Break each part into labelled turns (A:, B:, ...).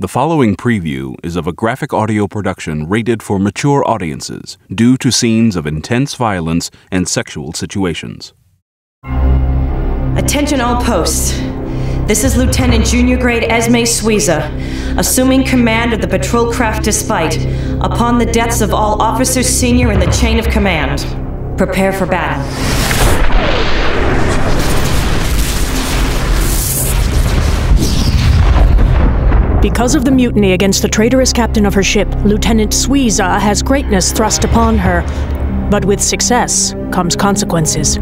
A: The following preview is of a graphic audio production rated for mature audiences due to scenes of intense violence and sexual situations.
B: Attention all posts. This is Lieutenant Junior Grade Esmay Suiza, assuming command of the patrol craft Despite, upon the deaths of all officers senior in the chain of command. Prepare for battle.
C: Because of the mutiny against the traitorous captain of her ship, Lieutenant Suiza has greatness thrust upon her. But with success comes consequences.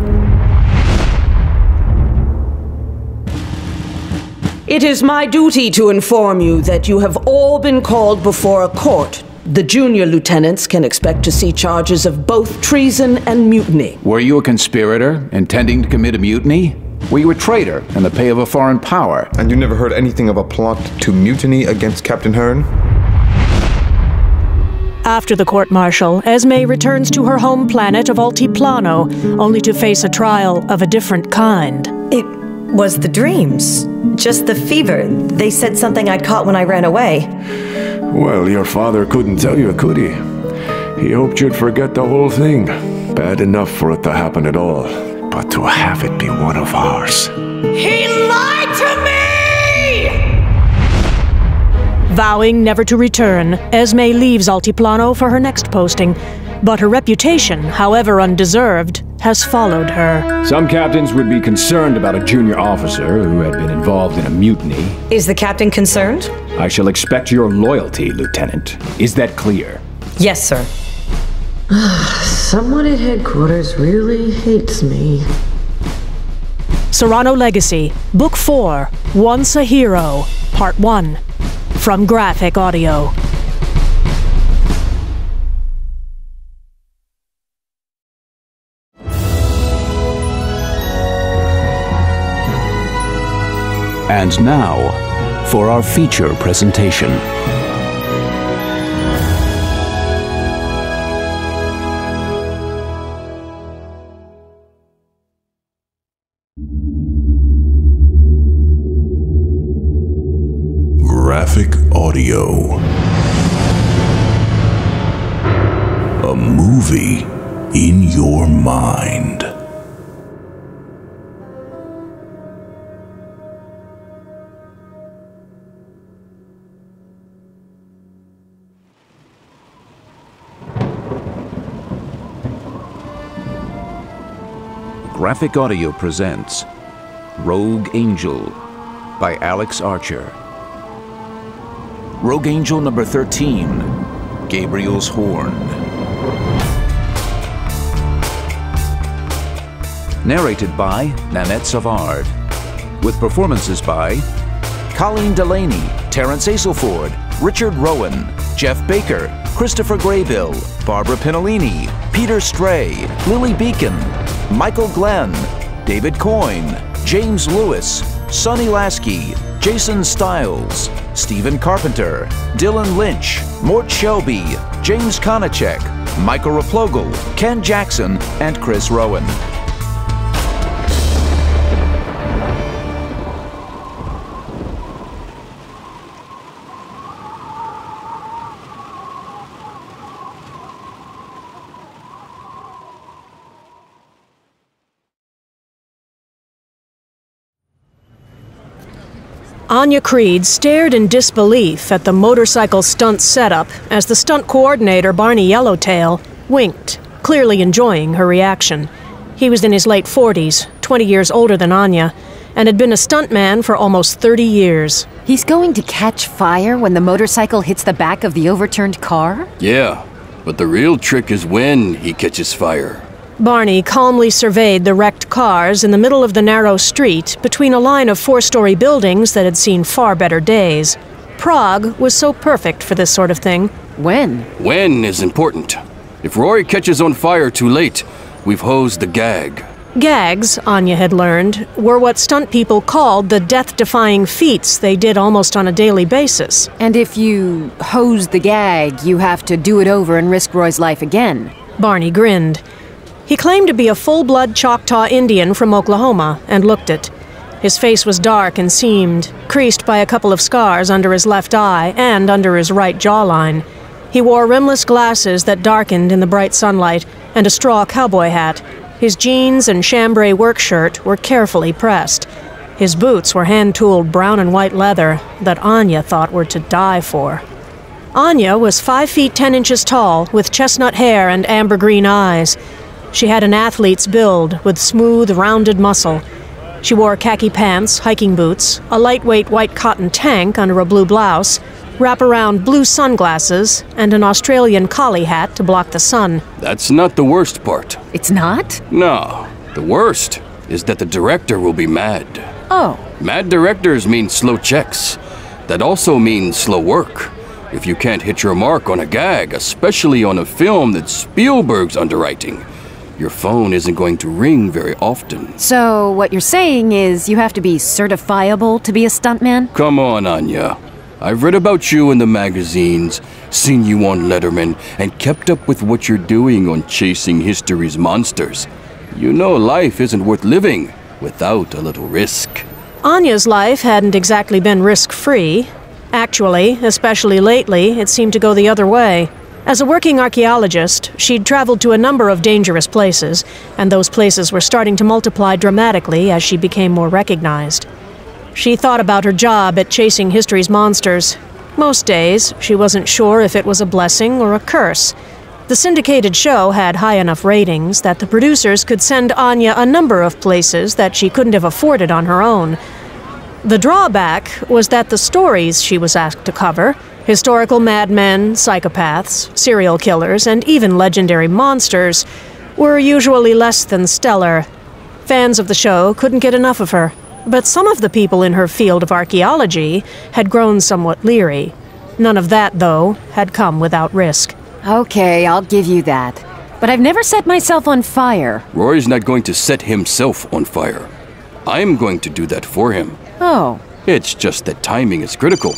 D: It is my duty to inform you that you have all been called before a court. The junior lieutenants can expect to see charges of both treason and mutiny.
E: Were you a conspirator intending to commit a mutiny? Were you a traitor in the pay of a foreign power?
F: And you never heard anything of a plot to mutiny against Captain Hearn?
C: After the court martial, Esmay returns to her home planet of Altiplano, only to face a trial of a different kind.
B: It was the dreams. Just the fever. They said something I'd caught when I ran away.
G: Well, your father couldn't tell you, could he? He hoped you'd forget the whole thing. Bad enough for it to happen at all, but to have it be one of ours.
D: He lied to me!
C: Vowing never to return, Esmay leaves Altiplano for her next posting. But her reputation, however undeserved, has followed her.
H: Some captains would be concerned about a junior officer who had been involved in a mutiny.
B: Is the captain concerned?
H: I shall expect your loyalty, Lieutenant. Is that clear?
B: Yes, sir.
D: Someone at headquarters really hates me.
C: Serrano Legacy, Book 4, Once a Hero, Part 1. From Graphic Audio.
A: And now, for our feature presentation.
G: Audio. A movie in your mind.
E: Graphic Audio presents Rogue Angel by Alex Archer. Rogue Angel number 13 Gabriel's Horn. Narrated by Nanette Savard. With performances by Colleen Delany, Terence Aselford, Richard Rohan, Jeff Baker, Christopher Graybill, Barbara Pinolini, Peter Stray, Lily Beacon, Michael Glenn, David Coyne, James Lewis, Sunny Lasskey, Jason Stiles, Steven Carpenter, Dylan Lynch, Mort Shelby, James Konicek, Michael Replogle, Ken Jackson, and Chris Rohan.
C: Annja Creed stared in disbelief at the motorcycle stunt setup as the stunt coordinator, Barney Yellowtail, winked, clearly enjoying her reaction. He was in his late 40s, 20 years older than Annja, and had been a stuntman for almost 30 years.
I: He's going to catch fire when the motorcycle hits the back of the overturned car?
J: Yeah, but the real trick is when he catches fire.
C: Barney calmly surveyed the wrecked cars in the middle of the narrow street between a line of four story buildings that had seen far better days. Prague was so perfect for this sort of thing.
I: When?
J: When is important. If Rory catches on fire too late, we've hosed the gag.
C: Gags, Annja had learned, were what stunt people called the death defying feats they did almost on a daily basis.
I: And if you hose the gag, you have to do it over and risk Roy's life again.
C: Barney grinned. He claimed to be a full blood Choctaw Indian from Oklahoma and looked it. His face was dark and seamed, creased by a couple of scars under his left eye and under his right jawline. He wore rimless glasses that darkened in the bright sunlight and a straw cowboy hat. His jeans and chambray work shirt were carefully pressed. His boots were hand tooled brown and white leather that Annja thought were to die for. Annja was five feet ten inches tall, with chestnut hair and amber green eyes. She had an athlete's build, with smooth, rounded muscle. She wore khaki pants, hiking boots, a lightweight white cotton tank under a blue blouse, wraparound blue sunglasses, and an Australian collie hat to block the sun.
J: That's not the worst part.
I: It's not?
J: No. The worst is that the director will be mad.
I: Oh.
J: Mad directors mean slow checks. That also means slow work. If you can't hit your mark on a gag, especially on a film that Spielberg's underwriting, your phone isn't going to ring very often.
I: So, what you're saying is you have to be certifiable to be a stuntman?
J: Come on, Annja. I've read about you in the magazines, seen you on Letterman, and kept up with what you're doing on Chasing History's Monsters. You know life isn't worth living without a little risk.
C: Annja's life hadn't exactly been risk free. Actually, especially lately, it seemed to go the other way. As a working archaeologist, she'd traveled to a number of dangerous places, and those places were starting to multiply dramatically as she became more recognized. She thought about her job at Chasing History's Monsters. Most days, she wasn't sure if it was a blessing or a curse. The syndicated show had high enough ratings that the producers could send Annja a number of places that she couldn't have afforded on her own. The drawback was that the stories she was asked to cover historical madmen, psychopaths, serial killers, and even legendary monsters were usually less than stellar. Fans of the show couldn't get enough of her, but some of the people in her field of archaeology had grown somewhat leery. None of that, though, had come without risk.
I: Okay, I'll give you that. But I've never set myself on fire.
J: Roy's not going to set himself on fire. I'm going to do that for him.
I: Oh.
J: It's just that timing is critical.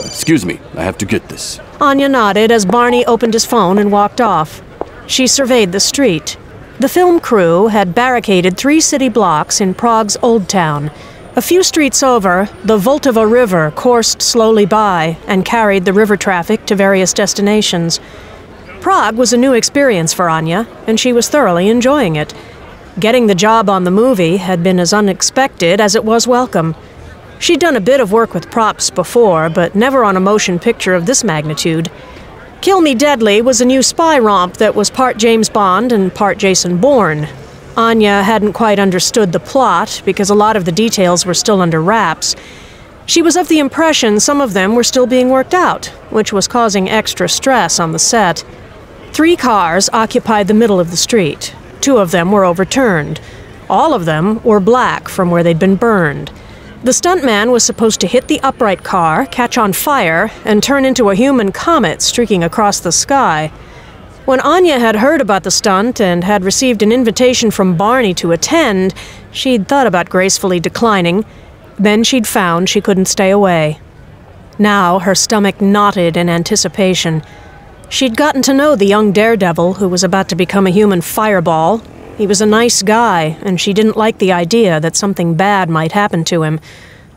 J: Excuse me, I have to get this.
C: Annja nodded as Barney opened his phone and walked off. She surveyed the street. The film crew had barricaded three city blocks in Prague's Old Town. A few streets over, the Vltava River coursed slowly by and carried the river traffic to various destinations. Prague was a new experience for Annja, and she was thoroughly enjoying it. Getting the job on the movie had been as unexpected as it was welcome. She'd done a bit of work with props before, but never on a motion picture of this magnitude. Kill Me Deadly was a new spy romp that was part James Bond and part Jason Bourne. Annja hadn't quite understood the plot because a lot of the details were still under wraps. She was of the impression some of them were still being worked out, which was causing extra stress on the set. Three cars occupied the middle of the street. Two of them were overturned. All of them were black from where they'd been burned. The stuntman was supposed to hit the upright car, catch on fire, and turn into a human comet streaking across the sky. When Annja had heard about the stunt and had received an invitation from Barney to attend, she'd thought about gracefully declining. Then she'd found she couldn't stay away. Now her stomach knotted in anticipation. She'd gotten to know the young daredevil who was about to become a human fireball, he was a nice guy, and she didn't like the idea that something bad might happen to him.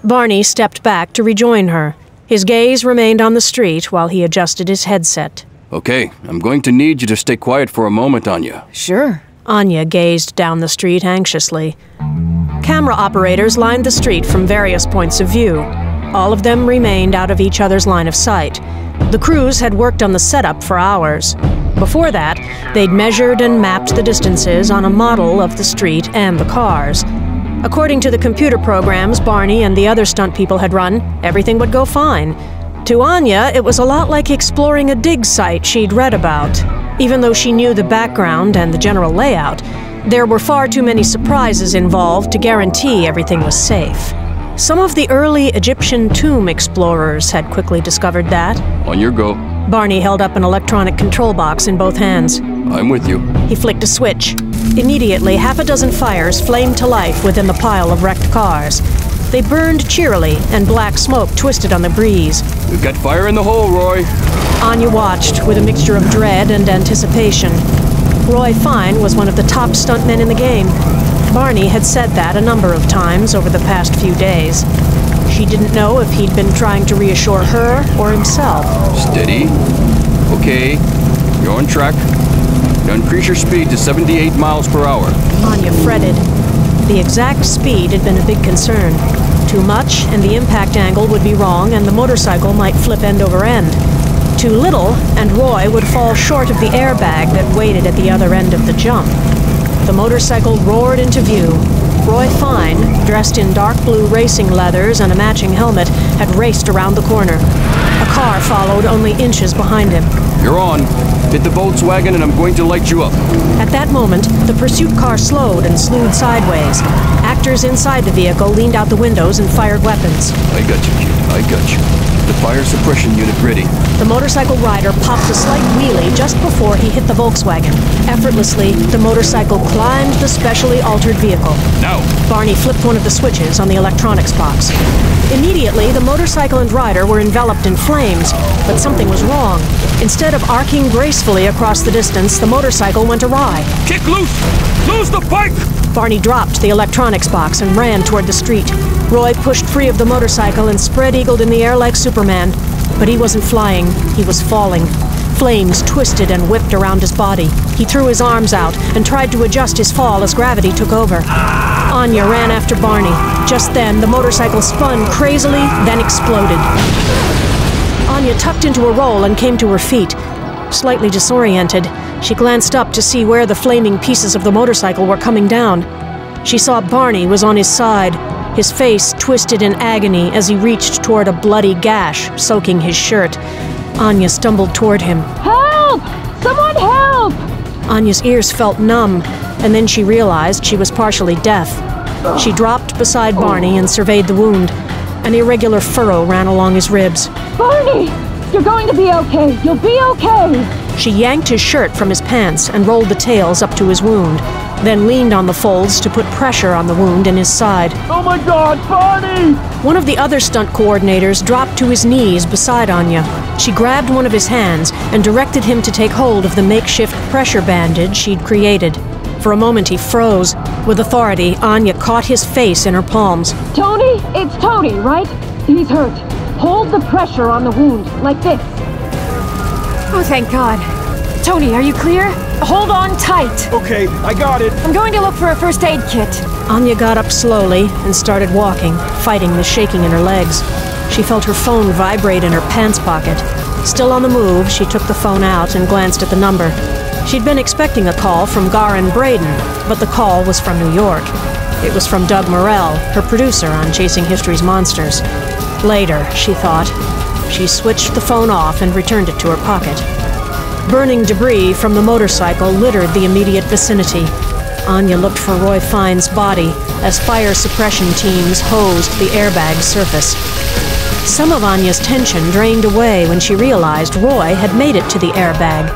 C: Barney stepped back to rejoin her. His gaze remained on the street while he adjusted his headset.
J: Okay, I'm going to need you to stay quiet for a moment, Annja.
I: Sure.
C: Annja gazed down the street anxiously. Camera operators lined the street from various points of view. All of them remained out of each other's line of sight. The crews had worked on the setup for hours. Before that, they'd measured and mapped the distances on a model of the street and the cars. According to the computer programs Barney and the other stunt people had run, everything would go fine. To Annja, it was a lot like exploring a dig site she'd read about. Even though she knew the background and the general layout, there were far too many surprises involved to guarantee everything was safe. Some of the early Egyptian tomb explorers had quickly discovered that.
J: On your go.
C: Barney held up an electronic control box in both hands.
J: I'm with you.
C: He flicked a switch. Immediately, half a dozen fires flamed to life within the pile of wrecked cars. They burned cheerily, and black smoke twisted on the breeze.
J: We've got fire in the hole, Roy.
C: Annja watched with a mixture of dread and anticipation. Roy Fine was one of the top stuntmen in the game. Barney had said that a number of times over the past few days. She didn't know if he'd been trying to reassure her or himself.
J: Steady. Okay, you're on track. Now increase your speed to 78 miles per hour.
C: Annja fretted. The exact speed had been a big concern. Too much, and the impact angle would be wrong, and the motorcycle might flip end over end. Too little, and Roy would fall short of the airbag that waited at the other end of the jump. The motorcycle roared into view. Roy Fine, dressed in dark blue racing leathers and a matching helmet, had raced around the corner. A car followed only inches behind him.
J: You're on. Hit the Volkswagen and I'm going to light you up.
C: At that moment, the pursuit car slowed and slewed sideways. Actors inside the vehicle leaned out the windows and fired weapons.
J: I got you, kid. I got you. The fire suppression unit ready.
C: The motorcycle rider popped a slight wheelie just before he hit the Volkswagen. Effortlessly, the motorcycle climbed the specially altered vehicle.
J: Now!
C: Barney flipped one of the switches on the electronics box. Immediately, the motorcycle and rider were enveloped in flames, but something was wrong. Instead of arcing gracefully across the distance, the motorcycle went awry.
J: Kick loose! Lose the bike!
C: Barney dropped the electronics box and ran toward the street. Roy pushed free of the motorcycle and spread eagled in the air like Superman. But he wasn't flying, he was falling. Flames twisted and whipped around his body. He threw his arms out and tried to adjust his fall as gravity took over. Annja ran after Barney. Just then, the motorcycle spun crazily, then exploded. Annja tucked into a roll and came to her feet. Slightly disoriented, she glanced up to see where the flaming pieces of the motorcycle were coming down. She saw Barney was on his side, his face twisted in agony as he reached toward a bloody gash soaking his shirt. Annja stumbled toward him.
K: Help! Someone help!
C: Annja's ears felt numb, and then she realized she was partially deaf. She dropped beside Barney and surveyed the wound. An irregular furrow ran along his ribs.
K: Barney! You're going to be okay! You'll be okay!
C: She yanked his shirt from his pants and rolled the tails up to his wound, then leaned on the folds to put pressure on the wound in his side.
L: Oh my god, Barney!
C: One of the other stunt coordinators dropped to his knees beside Annja. She grabbed one of his hands and directed him to take hold of the makeshift pressure bandage she'd created. For a moment he froze. With authority, Annja caught his face in her palms.
K: Tony, it's Tony, right? He's hurt. Hold the pressure on the wound, like this.
I: Oh, thank God. Tony, are you clear? Hold on tight.
L: Okay, I got it.
I: I'm going to look for a first aid kit.
C: Annja got up slowly and started walking, fighting the shaking in her legs. She felt her phone vibrate in her pants pocket. Still on the move, she took the phone out and glanced at the number. She'd been expecting a call from Garin Braden, but the call was from New York. It was from Doug Morell, her producer on Chasing History's Monsters. Later, she thought. She switched the phone off and returned it to her pocket. Burning debris from the motorcycle littered the immediate vicinity. Annja looked for Roy Fine's body as fire suppression teams hosed the airbag's surface. Some of Annja's tension drained away when she realized Roy had made it to the airbag.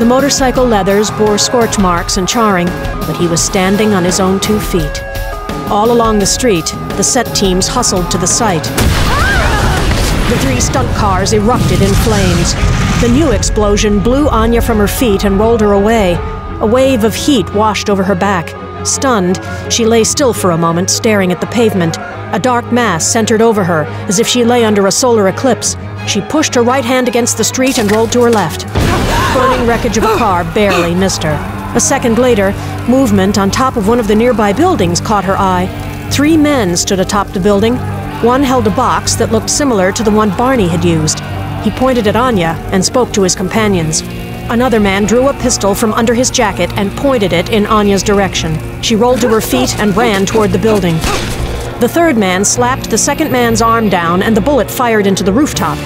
C: The motorcycle leathers bore scorch marks and charring, but he was standing on his own two feet. All along the street, the set teams hustled to the site. The three stunt cars erupted in flames. The new explosion blew Annja from her feet and rolled her away. A wave of heat washed over her back. Stunned, she lay still for a moment, staring at the pavement. A dark mass centered over her, as if she lay under a solar eclipse. She pushed her right hand against the street and rolled to her left. Burning wreckage of a car barely missed her. A second later, movement on top of one of the nearby buildings caught her eye. Three men stood atop the building, one held a box that looked similar to the one Barney had used. He pointed at Annja and spoke to his companions. Another man drew a pistol from under his jacket and pointed it in Annja's direction. She rolled to her feet and ran toward the building. The third man slapped the second man's arm down and the bullet fired into the rooftop.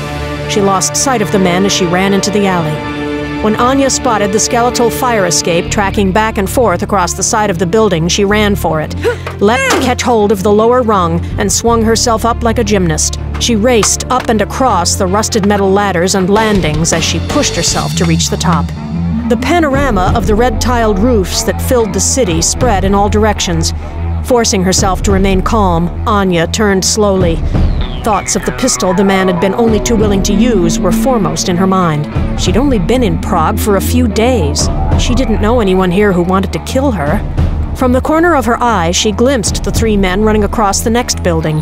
C: She lost sight of the men as she ran into the alley. When Annja spotted the skeletal fire escape tracking back and forth across the side of the building, she ran for it, leapt to catch hold of the lower rung, and swung herself up like a gymnast. She raced up and across the rusted metal ladders and landings as she pushed herself to reach the top. The panorama of the red tiled roofs that filled the city spread in all directions. Forcing herself to remain calm, Annja turned slowly. Thoughts of the pistol the man had been only too willing to use were foremost in her mind. She'd only been in Prague for a few days. She didn't know anyone here who wanted to kill her. From the corner of her eye, she glimpsed the three men running across the next building.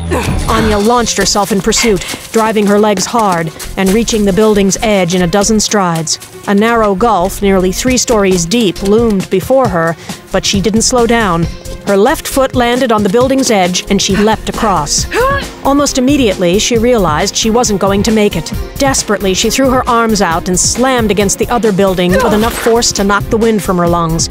C: Annja launched herself in pursuit, driving her legs hard and reaching the building's edge in a dozen strides. A narrow gulf, nearly three stories deep, loomed before her, but she didn't slow down. Her left foot landed on the building's edge and she leapt across. Almost immediately, she realized she wasn't going to make it. Desperately, she threw her arms out and slammed against the other building with enough force to knock the wind from her lungs.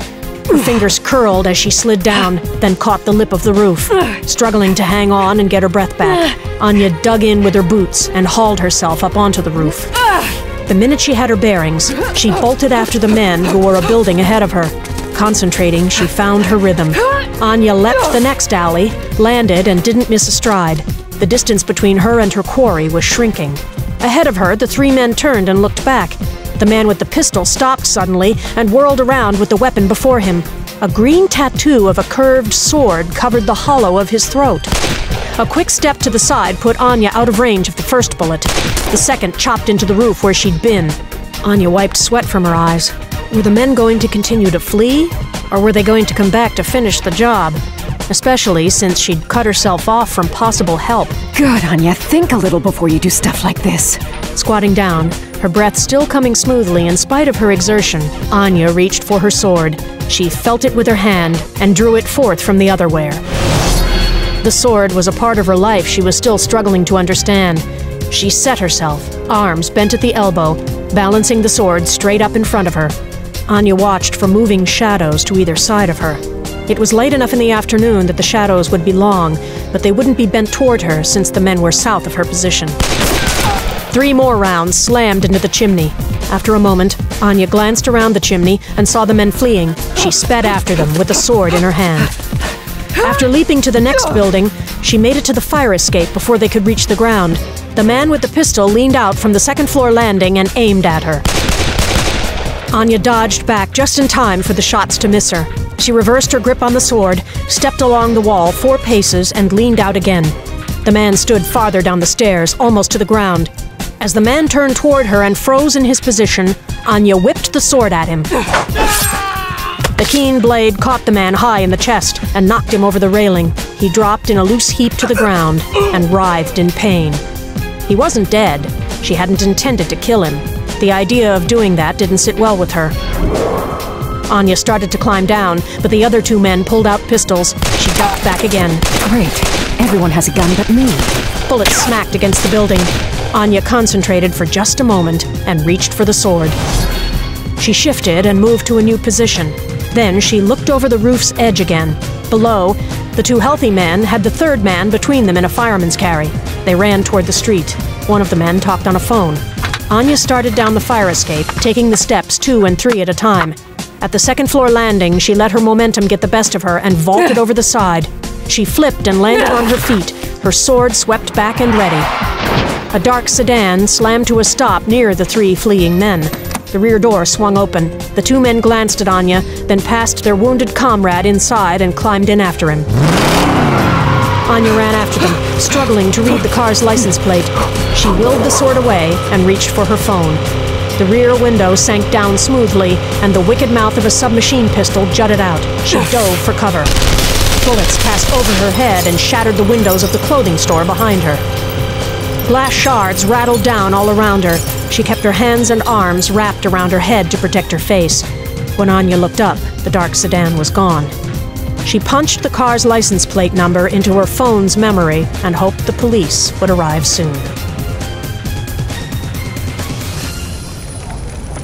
C: Her fingers curled as she slid down, then caught the lip of the roof. Struggling to hang on and get her breath back, Annja dug in with her boots and hauled herself up onto the roof. The minute she had her bearings, she bolted after the men who were a building ahead of her. Concentrating, she found her rhythm. Annja leapt the next alley, landed, and didn't miss a stride. The distance between her and her quarry was shrinking. Ahead of her, the three men turned and looked back. The man with the pistol stopped suddenly and whirled around with the weapon before him. A green tattoo of a curved sword covered the hollow of his throat. A quick step to the side put Annja out of range of the first bullet. The second chopped into the roof where she'd been. Annja wiped sweat from her eyes. Were the men going to continue to flee? Or were they going to come back to finish the job? Especially since she'd cut herself off from possible help.
I: Good, Annja. Think a little before you do stuff like this.
C: Squatting down, her breath still coming smoothly in spite of her exertion, Annja reached for her sword. She felt it with her hand and drew it forth from the otherwhere. The sword was a part of her life she was still struggling to understand. She set herself, arms bent at the elbow, balancing the sword straight up in front of her. Annja watched for moving shadows to either side of her. It was late enough in the afternoon that the shadows would be long, but they wouldn't be bent toward her since the men were south of her position. Three more rounds slammed into the chimney. After a moment, Annja glanced around the chimney and saw the men fleeing. She sped after them with the sword in her hand. After leaping to the next building, she made it to the fire escape before they could reach the ground. The man with the pistol leaned out from the second floor landing and aimed at her. Annja dodged back just in time for the shots to miss her. She reversed her grip on the sword, stepped along the wall four paces, and leaned out again. The man stood farther down the stairs, almost to the ground. As the man turned toward her and froze in his position, Annja whipped the sword at him. The keen blade caught the man high in the chest and knocked him over the railing. He dropped in a loose heap to the ground and writhed in pain. He wasn't dead. She hadn't intended to kill him. The idea of doing that didn't sit well with her. Annja started to climb down, but the other two men pulled out pistols. She ducked back again.
I: Great. Everyone has a gun but me.
C: Bullets smacked against the building. Annja concentrated for just a moment and reached for the sword. She shifted and moved to a new position. Then she looked over the roof's edge again. Below, the two healthy men had the third man between them in a fireman's carry. They ran toward the street. One of the men talked on a phone. Annja started down the fire escape, taking the steps two and three at a time. At the second floor landing, she let her momentum get the best of her and vaulted over the side. She flipped and landed on her feet, her sword swept back and ready. A dark sedan slammed to a stop near the three fleeing men. The rear door swung open. The two men glanced at Annja, then passed their wounded comrade inside and climbed in after him. Annja ran after them, struggling to read the car's license plate. She willed the sword away and reached for her phone. The rear window sank down smoothly, and the wicked mouth of a submachine pistol jutted out. She dove for cover. Bullets passed over her head and shattered the windows of the clothing store behind her. Glass shards rattled down all around her. She kept her hands and arms wrapped around her head to protect her face. When Annja looked up, the dark sedan was gone. She punched the car's license plate number into her phone's memory and hoped the police would arrive soon.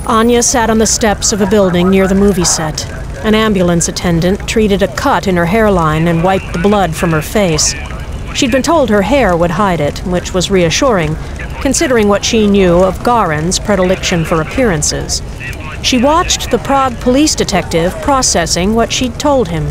C: Annja sat on the steps of a building near the movie set. An ambulance attendant treated a cut in her hairline and wiped the blood from her face. She'd been told her hair would hide it, which was reassuring, considering what she knew of Garin's predilection for appearances. She watched the Prague police detective processing what she'd told him.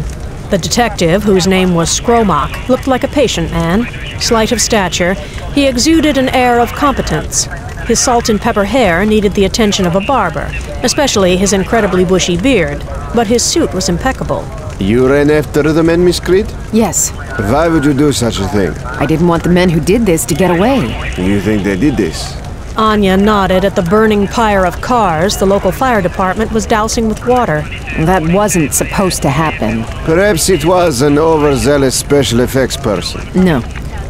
C: The detective, whose name was Skromak, looked like a patient man. Slight of stature, he exuded an air of competence. His salt and pepper hair needed the attention of a barber, especially his incredibly bushy beard, but his suit was impeccable.
M: You ran after the men, Miss Creed?
I: Yes.
M: Why would you do such a thing?
I: I didn't want the men who did this to get away.
M: You think they did this?
C: Annja nodded at the burning pyre of cars the local fire department was dousing with water.
N: That wasn't supposed to happen.
M: Perhaps it was an overzealous special effects person.
N: No.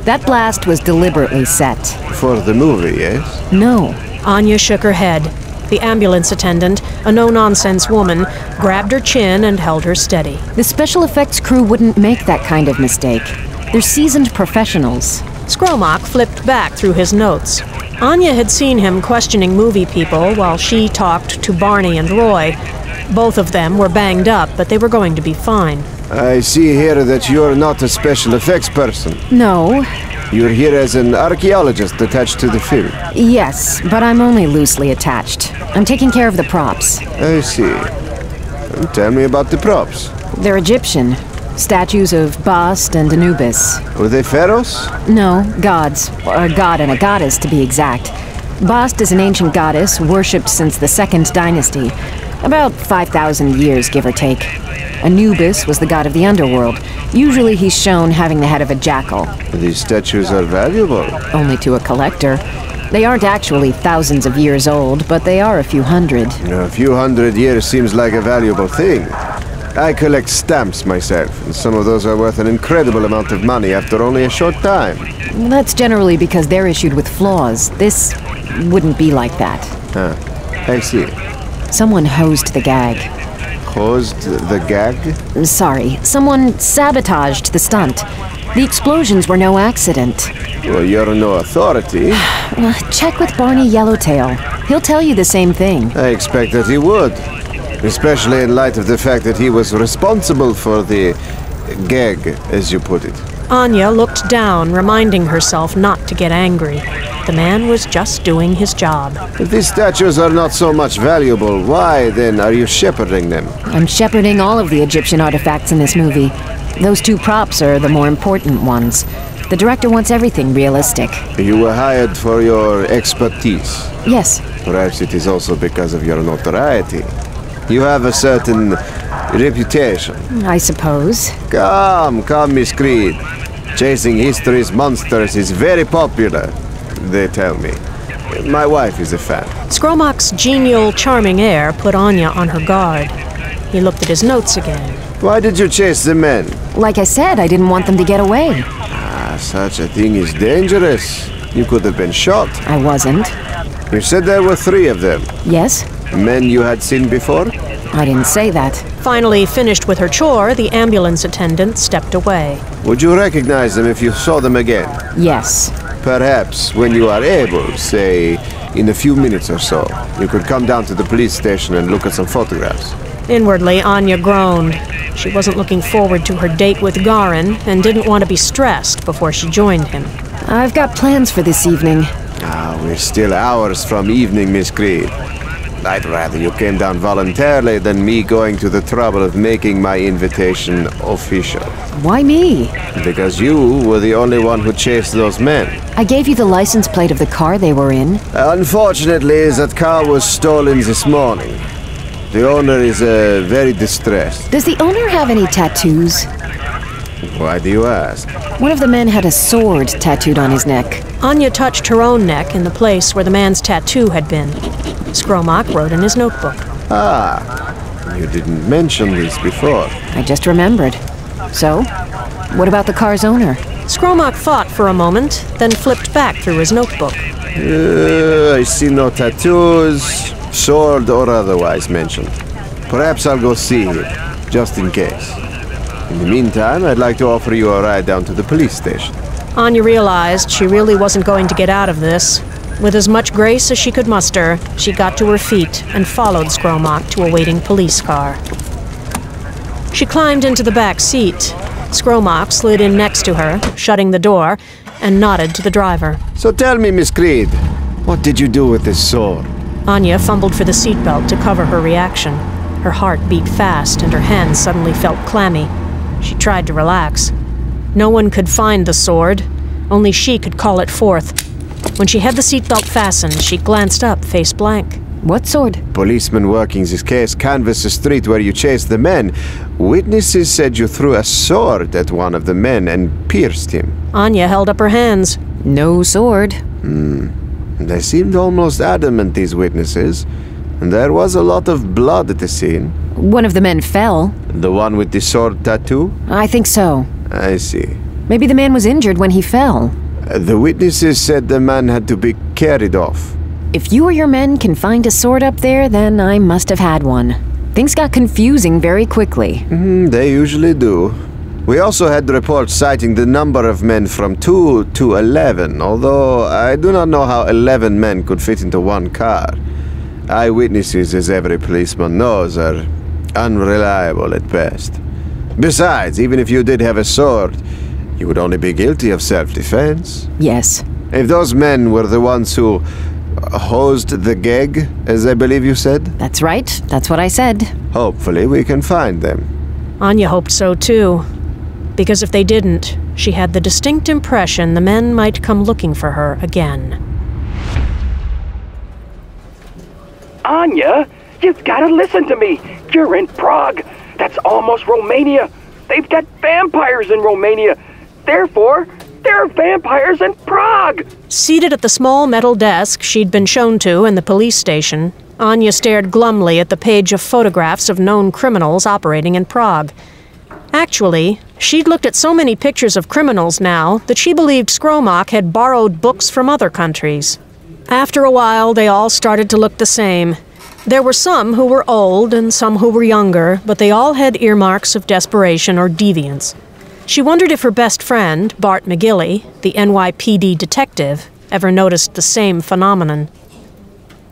N: That blast was deliberately set.
M: For the movie, yes?
N: No.
C: Annja shook her head. The ambulance attendant, a no nonsense woman, grabbed her chin and held her steady.
N: The special effects crew wouldn't make that kind of mistake. They're seasoned professionals.
C: Skromak flipped back through his notes. Annja had seen him questioning movie people while she talked to Barney and Roy. Both of them were banged up, but they were going to be fine.
M: I see here that you're not a special effects person.
N: No.
M: You're here as an archaeologist attached to the film.
N: Yes, but I'm only loosely attached. I'm taking care of the props.
M: I see. Tell me about the props.
N: They're Egyptian. Statues of Bast and Anubis.
M: Were they pharaohs?
N: No, gods. A god and a goddess, to be exact. Bast is an ancient goddess worshipped since the Second Dynasty. About 5,000 years, give or take. Anubis was the god of the underworld. Usually he's shown having the head of a jackal.
M: These statues are valuable.
N: Only to a collector. They aren't actually thousands of years old, but they are a few hundred.
M: A few hundred years seems like a valuable thing. I collect stamps myself, and some of those are worth an incredible amount of money after only a short time.
N: That's generally because they're issued with flaws. This wouldn't be like that.
M: Huh. I see.
N: Someone hosed the gag.
M: Hosed the gag?
N: Sorry, someone sabotaged the stunt. The explosions were no accident.
M: Well, you're no authority.
N: Check with Barney Yellowtail. He'll tell you the same thing.
M: I expect that he would. Especially in light of the fact that he was responsible for the gag, as you put it.
C: Annja looked down, reminding herself not to get angry. The man was just doing his job.
M: If these statues are not so much valuable, why then are you shepherding them?
N: I'm shepherding all of the Egyptian artifacts in this movie. Those two props are the more important ones. The director wants everything realistic.
M: You were hired for your expertise.
N: Yes.
M: Perhaps it is also because of your notoriety. You have a certain reputation.
N: I suppose.
M: Come, come, Miss Creed. Chasing history's monsters is very popular, they tell me. My wife is a fan.
C: Skromak's genial, charming air put Annja on her guard. He looked at his notes again.
M: Why did you chase the men?
N: Like I said, I didn't want them to get away.
M: Ah, such a thing is dangerous. You could have been shot.
N: I wasn't.
M: You said there were three of them.
N: Yes?
M: Men you had seen before?
N: I didn't say that.
C: Finally finished with her chore, the ambulance attendant stepped away.
M: Would you recognize them if you saw them again?
N: Yes.
M: Perhaps when you are able, say, in a few minutes or so, you could come down to the police station and look at some photographs.
C: Inwardly, Annja groaned. She wasn't looking forward to her date with Garin and didn't want to be stressed before she joined him.
N: I've got plans for this evening.
M: Ah, we're still hours from evening, Miss Creed. I'd rather you came down voluntarily than me going to the trouble of making my invitation official.
N: Why me?
M: Because you were the only one who chased those men.
N: I gave you the license plate of the car they were in.
M: Unfortunately, that car was stolen this morning. The owner is uh, very distressed.
N: Does the owner have any tattoos?
M: Why do you ask?
N: One of the men had a sword tattooed on his neck.
C: Annja touched her own neck in the place where the man's tattoo had been. Skromak wrote in his notebook.
M: Ah, you didn't mention this before.
N: I just remembered. So, what about the car's owner?
C: Skromak thought for a moment, then flipped back through his notebook.
M: Uh, I see no tattoos, sword or otherwise mentioned. Perhaps I'll go see him, just in case. In the meantime, I'd like to offer you a ride down to the police station.
C: Annja realized she really wasn't going to get out of this. With as much grace as she could muster, she got to her feet and followed Skromak to a waiting police car. She climbed into the back seat. Skromak slid in next to her, shutting the door, and nodded to the driver.
M: So tell me, Miss Creed, what did you do with this sword?
C: Annja fumbled for the seatbelt to cover her reaction. Her heart beat fast and her hands suddenly felt clammy. She tried to relax. No one could find the sword. Only she could call it forth. When she had the seatbelt fastened, she glanced up, face blank.
N: What sword?
M: Policemen working this case canvassed the street where you chased the men. Witnesses said you threw a sword at one of the men and pierced him.
C: Annja held up her hands.
N: No sword.
M: Hmm. They seemed almost adamant, these witnesses. And there was a lot of blood at the scene.
N: One of the men fell.
M: The one with the sword tattoo?
N: I think so.
M: I see.
N: Maybe the man was injured when he fell.
M: Uh, the witnesses said the man had to be carried off.
N: If you or your men can find a sword up there, then I must have had one. Things got confusing very quickly.
M: Mm, they usually do. We also had reports citing the number of men from 2 to 11, although I do not know how 11 men could fit into one car. Eyewitnesses, as every policeman knows, are unreliable at best. Besides, even if you did have a sword, you would only be guilty of self-defense.
N: Yes.
M: If those men were the ones who hosed the gag, as I believe you said?
N: That's right. That's what I said.
M: Hopefully we can find them.
C: Annja hoped so too. Because if they didn't, she had the distinct impression the men might come looking for her again.
L: Annja, you've got to listen to me. You're in Prague. That's almost Romania. They've got vampires in Romania. Therefore, there are vampires in Prague.
C: Seated at the small metal desk she'd been shown to in the police station, Annja stared glumly at the page of photographs of known criminals operating in Prague. Actually, she'd looked at so many pictures of criminals now that she believed Skromak had borrowed books from other countries. After a while, they all started to look the same. There were some who were old and some who were younger, but they all had earmarks of desperation or deviance. She wondered if her best friend, Bart McGilly, the NYPD detective, ever noticed the same phenomenon.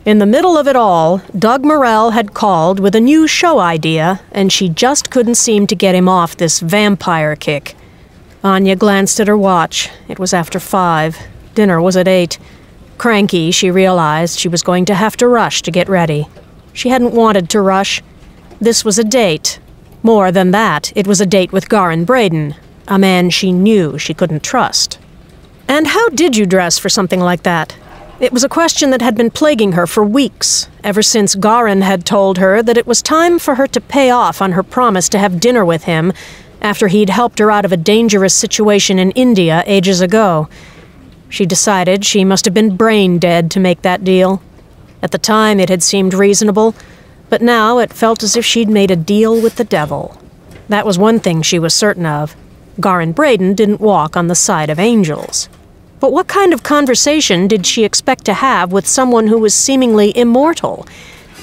C: In the middle of it all, Doug Morell had called with a new show idea, and she just couldn't seem to get him off this vampire kick. Annja glanced at her watch. It was after five. Dinner was at eight. Cranky, she realized she was going to have to rush to get ready. She hadn't wanted to rush. This was a date. More than that, it was a date with Garin Braden, a man she knew she couldn't trust. And how did you dress for something like that? It was a question that had been plaguing her for weeks, ever since Garin had told her that it was time for her to pay off on her promise to have dinner with him after he'd helped her out of a dangerous situation in India ages ago. She decided she must have been brain dead to make that deal. At the time, it had seemed reasonable, but now it felt as if she'd made a deal with the devil. That was one thing she was certain of. Garin Braden didn't walk on the side of angels. But what kind of conversation did she expect to have with someone who was seemingly immortal?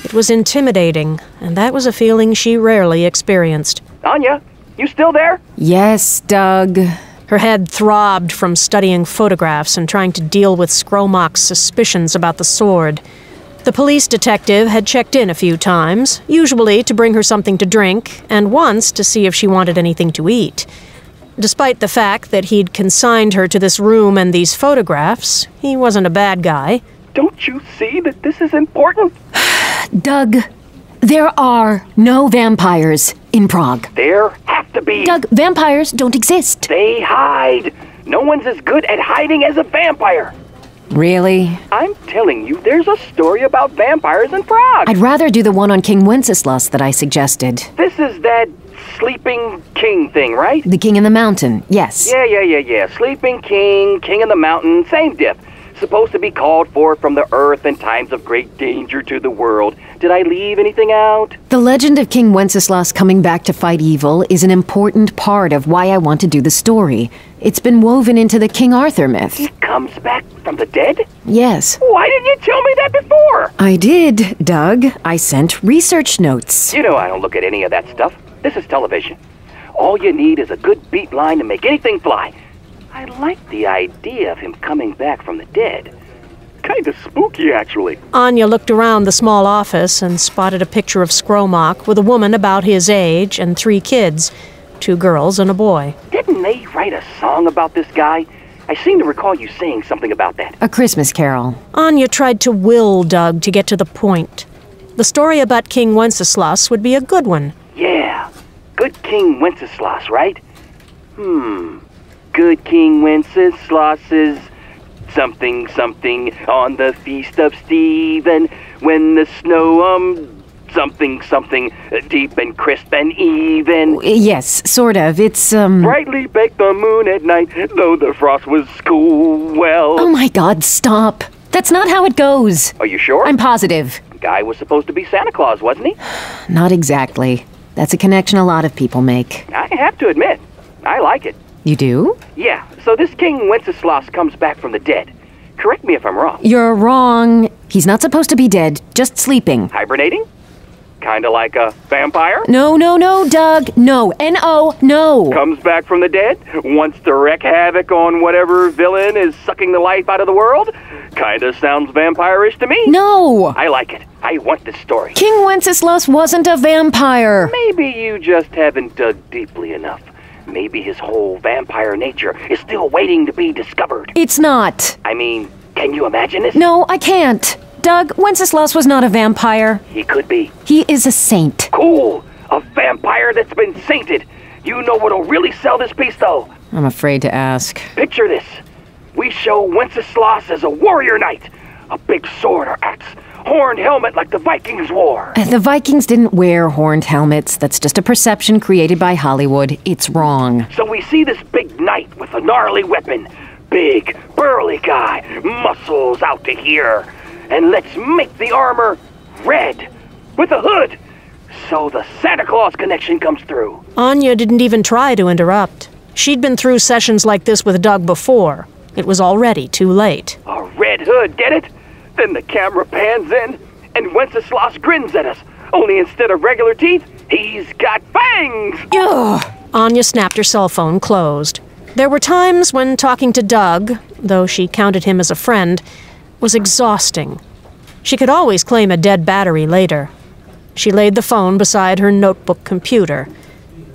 C: It was intimidating, and that was a feeling she rarely experienced.
L: Annja, you still there?
N: Yes, Doug.
C: Her head throbbed from studying photographs and trying to deal with Skromak's suspicions about the sword. The police detective had checked in a few times, usually to bring her something to drink, and once to see if she wanted anything to eat. Despite the fact that he'd consigned her to this room and these photographs, he wasn't a bad guy.
L: Don't you see that this is important?
N: Doug, there are no vampires in Prague.
L: There have to be.
N: Doug, vampires don't exist.
L: They hide. No one's as good at hiding as a vampire.
N: Really?
L: I'm telling you, there's a story about vampires in Prague.
N: I'd rather do the one on King Wenceslas that I suggested.
L: This is that sleeping king thing, right?
N: The King in the Mountain, yes.
L: Yeah, yeah, yeah, yeah. Sleeping king, king in the mountain, same diff. Supposed to be called forth from the earth in times of great danger to the world. Did I leave anything out?
N: The legend of King Wenceslas coming back to fight evil is an important part of why I want to do the story. It's been woven into the King Arthur myth.
L: He comes back from the dead?
N: Yes.
L: Why didn't you tell me that before?
N: I did, Doug. I sent research notes.
L: You know I don't look at any of that stuff. This is television. All you need is a good beat line to make anything fly. I like the idea of him coming back from the dead. Kinda spooky, actually.
C: Annja looked around the small office and spotted a picture of Skromak with a woman about his age and three kids two girls and a boy.
L: Didn't they write a song about this guy? I seem to recall you saying something about that.
N: A Christmas carol.
C: Annja tried to will Doug to get to the point. The story about King Wenceslas would be a good one.
L: Yeah, good King Wenceslas, right? Hmm, good King Wenceslas is something something on the feast of Stephen when the snow um something something deep and crisp and even.
N: Yes, sort of. It's um
L: brightly baked the moon at night, though the frost was cool. Well,
N: Oh my god, stop. That's not how it goes.
L: Are you sure?
N: I'm positive.
L: Guy was supposed to be Santa Claus, wasn't he?
N: Not exactly. That's a connection a lot of people make.
L: I have to admit, I like it.
N: You do?
L: Yeah, so this King Wenceslas comes back from the dead. Correct me if I'm wrong.
N: You're wrong. He's not supposed to be dead, just sleeping.
L: Hibernating? Kinda like a vampire?
N: No, no, no, Doug. No. N O, no.
L: Comes back from the dead, wants to wreak havoc on whatever villain is sucking the life out of the world? Kinda sounds vampire-ish to me.
N: No.
L: I like it. I want this story.
N: King Wenceslas wasn't a vampire.
L: Maybe you just haven't dug deeply enough. Maybe his whole vampire nature is still waiting to be discovered.
N: It's not.
L: I mean, can you imagine this?
N: No, I can't. Doug, Wenceslas was not a vampire.
L: He could be.
N: He is a saint.
L: Cool. A vampire that's been sainted. You know what'll really sell this piece, though?
N: I'm afraid to ask.
L: Picture this. We show Wenceslas as a warrior knight. A big sword or axe. Horned helmet like the Vikings wore.
N: Uh, The Vikings didn't wear horned helmets. That's just a perception created by Hollywood. It's wrong.
L: So we see this big knight with a gnarly weapon. Big, burly guy, muscles out to here. And let's make the armor red with a hood. So the Santa Claus connection comes through.
C: Annja didn't even try to interrupt. She'd been through sessions like this with Doug before. It was already too late.
L: A red hood, get it? Then the camera pans in, and Wenceslas grins at us. Only instead of regular teeth, he's got fangs!
C: Ugh. Annja snapped her cell phone closed. There were times when talking to Doug, though she counted him as a friend, was exhausting. She could always claim a dead battery later. She laid the phone beside her notebook computer.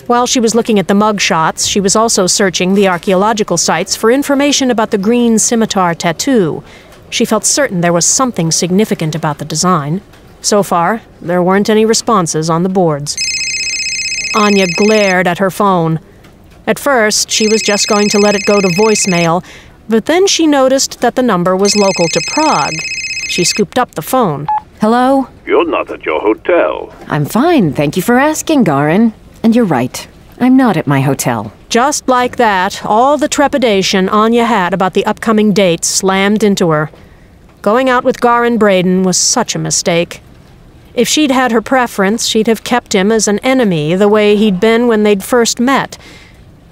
C: While she was looking at the mug shots, she was also searching the archaeological sites for information about the green scimitar tattoo. She felt certain there was something significant about the design. So far, there weren't any responses on the boards. Annja glared at her phone. At first, she was just going to let it go to voicemail, but then she noticed that the number was local to Prague. She scooped up the phone.
N: Hello?
O: You're not at your hotel.
N: I'm fine, thank you for asking, Garin. And you're right. I'm not at my hotel.
C: Just like that, all the trepidation Annja had about the upcoming date slammed into her. Going out with Garin Braden was such a mistake. If she'd had her preference, she'd have kept him as an enemy the way he'd been when they'd first met.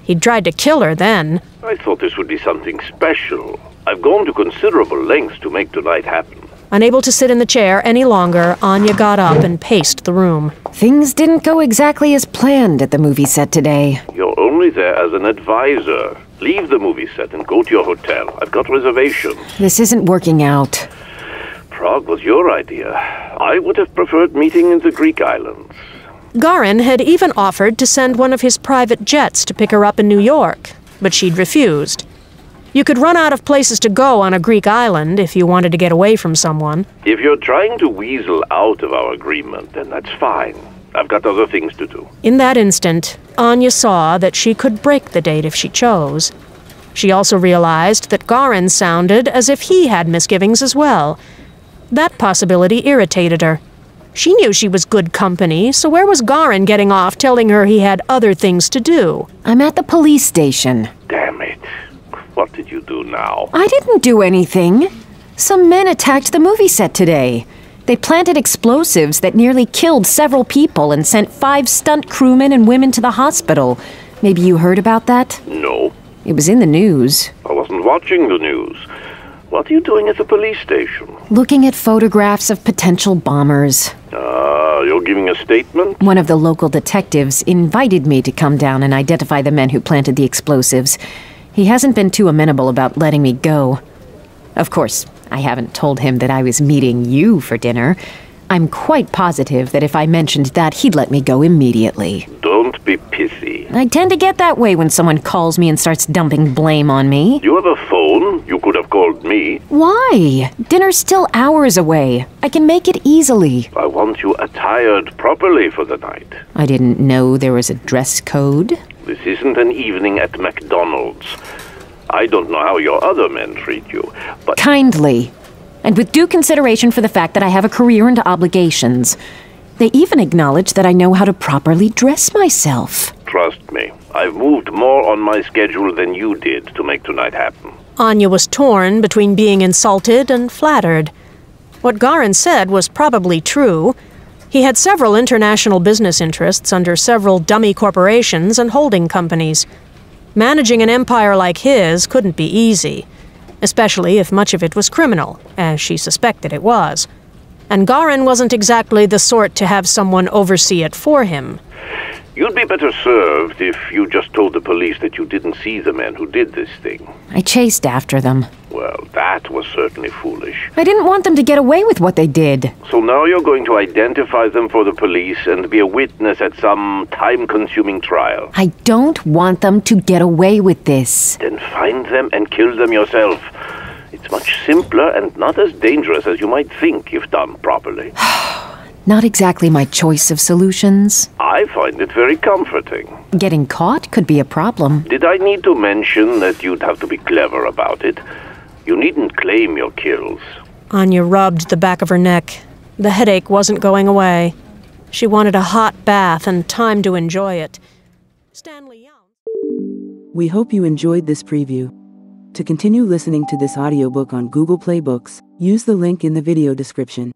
C: He'd tried to kill her then.
O: I thought this would be something special. I've gone to considerable lengths to make tonight happen.
C: Unable to sit in the chair any longer, Annja got up and paced the room.
N: Things didn't go exactly as planned at the movie set today.
O: You're only there as an advisor. Leave the movie set and go to your hotel. I've got reservations.
N: This isn't working out.
O: Prague was your idea. I would have preferred meeting in the Greek islands.
C: Garin had even offered to send one of his private jets to pick her up in New York, but she'd refused. You could run out of places to go on a Greek island if you wanted to get away from someone.
O: If you're trying to weasel out of our agreement, then that's fine. I've got other things to do.
C: In that instant, Annja saw that she could break the date if she chose. She also realized that Garin sounded as if he had misgivings as well. That possibility irritated her. She knew she was good company, so where was Garin getting off telling her he had other things to do?
N: I'm at the police station.
O: Damn it. What did you do now?
N: I didn't do anything. Some men attacked the movie set today. They planted explosives that nearly killed several people and sent five stunt crewmen and women to the hospital. Maybe you heard about that?
O: No.
N: It was in the news.
O: I wasn't watching the news. What are you doing at the police station?
N: Looking at photographs of potential bombers.
O: Ah, you're giving a statement?
N: One of the local detectives invited me to come down and identify the men who planted the explosives. He hasn't been too amenable about letting me go. Of course, I haven't told him that I was meeting you for dinner. I'm quite positive that if I mentioned that, he'd let me go immediately.
O: Don't be pissy.
N: I tend to get that way when someone calls me and starts dumping blame on me.
O: You have a phone. You could have called me.
N: Why? Dinner's still hours away. I can make it easily.
O: I want you attired properly for the night.
N: I didn't know there was a dress code.
O: This isn't an evening at McDonald's. I don't know how your other men treat you, but
N: Kindly. And with due consideration for the fact that I have a career and obligations. They even acknowledge that I know how to properly dress myself.
O: trust me, I've moved more on my schedule than you did to make tonight happen.
C: Annja was torn between being insulted and flattered. What Garin said was probably true. He had several international business interests under several dummy corporations and holding companies. Managing an empire like his couldn't be easy, especially if much of it was criminal, as she suspected it was. And Garin wasn't exactly the sort to have someone oversee it for him.
O: You'd be better served if you just told the police that you didn't see the men who did this thing.
N: I chased after them.
O: Well, that was certainly foolish.
N: I didn't want them to get away with what they did.
O: So now you're going to identify them for the police and be a witness at some time consuming trial.
N: I don't want them to get away with this.
O: Then find them and kill them yourself. It's much simpler and not as dangerous as you might think if done properly.
N: Not exactly my choice of solutions.
O: I find it very comforting.
N: Getting caught could be a problem.
O: Did I need to mention that you'd have to be clever about it? You needn't claim your kills.
C: Annja rubbed the back of her neck. The headache wasn't going away. She wanted a hot bath and time to enjoy it. Stanley Young.
P: We hope you enjoyed this preview. To continue listening to this audiobook on Google Play Books, use the link in the video description.